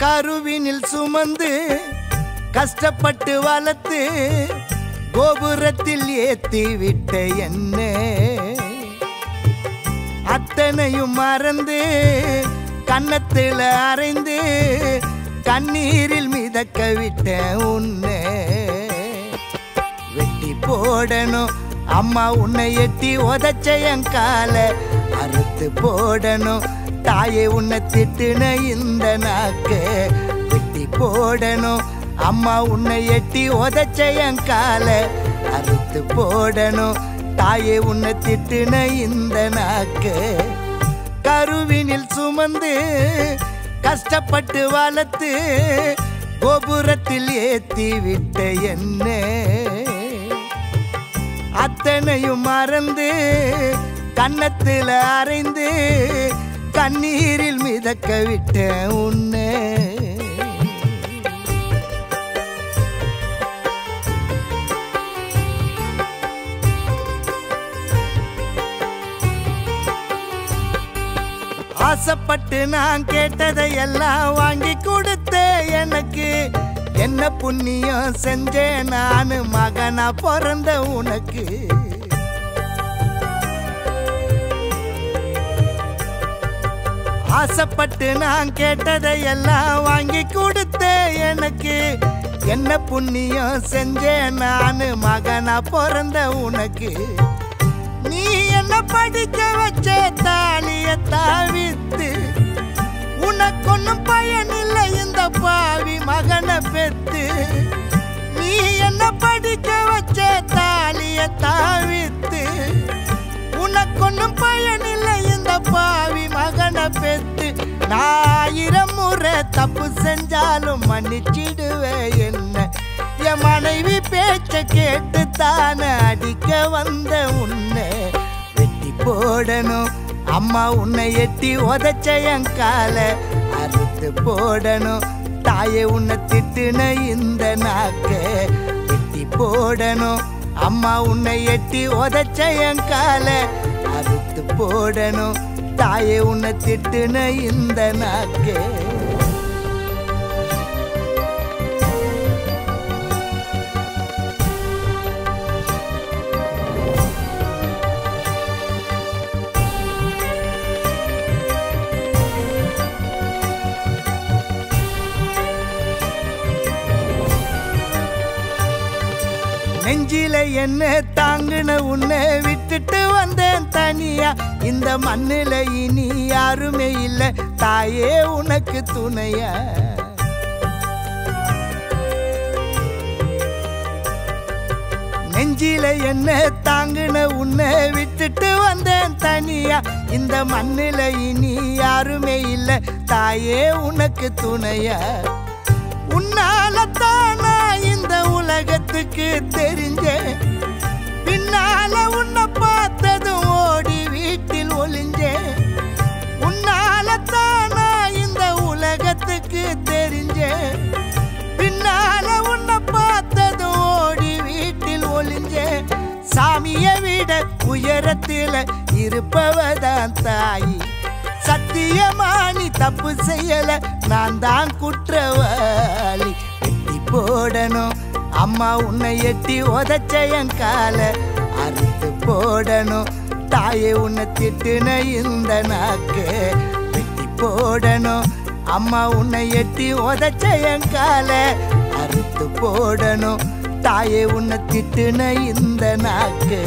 கருவினில் சுமந்து கஷ்டப்பட்டு வளர்த்து கோபுரத்தில் ஏத்தி விட்ட என்ன. அத்தனையும் மறந்து கன்னத்தில் அரைந்து கண்ணீரில் மிதக்க விட்ட உன்னை. வெட்டி போடணும் அம்மா உன்னை எட்டி உதச்ச என் கால அறுத்து போடணும். தாயை உன்னை திட்டுன இந்த நாக்கு. வெட்டி போடணும். அம்மா உன்னை எட்டி உதச்ச என் கால. அறுத்து போடணும். தாயை உன்னை திட்டுன இந்த நாக்கு. கருவினில் சுமந்து கஷ்டப்பட்டு வளர்த்து கோபுரத்தில் ஏத்தி விட்ட என்ன. அத்தனையும் மறந்து கன்னத்தில் அரைந்து கண்ணீரில் மிதக்க விட்ட உன்னை. ஆசைப்பட்டு நான் கேட்டதை எல்லாம் வாங்கி கொடுத்த எனக்கு. என்ன புண்ணியம் செஞ்சேன் நான் மகனா பிறந்த உனக்கு. ஆசைப்பட்டு நான் கேட்டதை எல்லாம் வாங்கி கொடுத்த எனக்கு. என்ன புண்ணியம் செஞ்சேன் நான் மகனா பிறந்த உனக்கு. நீ என்ன படிக்க வச்ச தாலிய தாவித்து. உனக்கொன்னும் இல்லை இந்த பாவி மகனை பெத்து. நீ என்ன படிக்க வச்ச தாலிய தாவித்து. உனக்கொன்னும் பயனில்லை இல்லை தப்பு செஞ்சாலும் மன்னிச்சிடுவே என்ன. என் மனைவி பேச்ச கேட்டு தானே அடிக்க வந்த உன்னை. வெட்டி போடணும். அம்மா உன்னை எட்டி உதச்ச என் கால அறுத்து போடணும். தாயை உன்னை திட்டுன இந்த நாக்க வெட்டி போடணும். அம்மா உன்னை எட்டி உதச்ச என் கால அறுத்து போடணும். தாயை உன்னை திட்டுன இந்த நாக்கே. நெஞ்சில என்ன தாங்குன உன்னை விட்டுட்டு வந்தேன் தனியா? இந்த மண்ணுல இனி யாருமே இல்ல. தாயே உனக்கு துணையா? நெஞ்சில என்ன தாங்குன உன்னை விட்டுட்டு வந்தேன் தனியா? இந்த மண்ணுல இனி யாருமே இல்ல. தாயே உனக்கு துணையா? உன்னால தானா இந்த உலகத்துக்கு தெரிஞ்ச பின்னால உன்னை பார்த்ததும் ஓடி வீட்டில் ஒளிஞ்சே உன்னால தானா இந்த உலகத்துக்கு தெரிஞ்ச பின்னால உன்னை பார்த்ததும் ஓடி வீட்டில் ஒளிஞ்சே சாமியை விட உயரத்தில் இருப்பவதான் தாயி. சத்தியமானி தப்பு செய்யல நான் தான் குற்றவாளி. போடணும். அம்மா உன்னை எட்டி உதச்ச என் கால அறுத்து போடணும். தாயை உன்னை திட்டுன இந்த நாக்கு வெட்டி போடணும். அம்மா உன்னை எட்டி உதச்ச என் கால அறுத்து போடணும். தாயை உன்னை திட்டுன இந்த நாக்கு